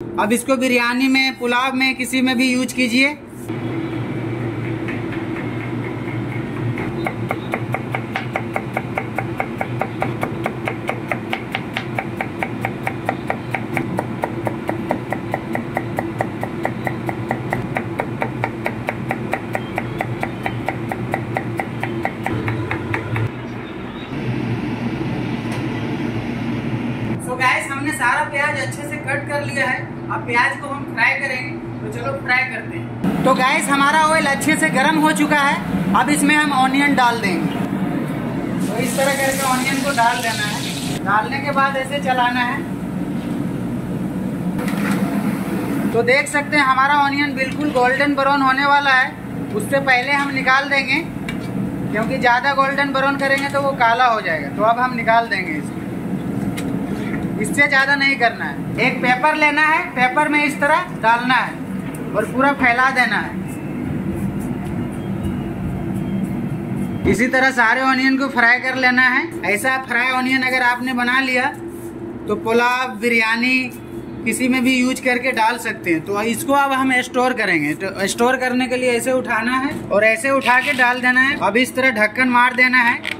अब इसको बिरयानी में पुलाव में किसी में भी यूज़ कीजिए। तो गैस हमने सारा प्याज अच्छे से कट कर लिया है। अब प्याज को हम फ्राई करेंगे। तो चलो फ्राई करते हैं। तो गैस हमारा ऑयल अच्छे से गर्म हो चुका है। अब इसमें हम ऑनियन डाल देंगे। तो इस तरह करके ऑनियन को डाल देना है। डालने के बाद ऐसे चलाना है। तो देख सकते हैं, हमारा ऑनियन बिल्कुल गोल्डन ब्राउन होने वाला है। उससे पहले हम निकाल देंगे। क्योंकि ज़्यादा गोल्डन ब्राउन करेंगे तो वो काला हो जाएगा। तो अब हम निकाल देंगे इसको। इससे ज़्यादा नहीं करना है। एक पेपर लेना है, पेपर में इस तरह डालना है और पूरा फैला देना है। इसी तरह सारे ऑनियन को फ्राई कर लेना है। ऐसा फ्राई ऑनियन अगर आपने बना लिया तो पुलाव, बिरयानी किसी में भी यूज़ करके डाल सकते हैं। तो इसको अब हम स्टोर करेंगे। तो स्टोर करने के लिए ऐसे उठाना है और ऐसे उठा के डाल देना है। अब इस तरह ढक्कन मार देना है।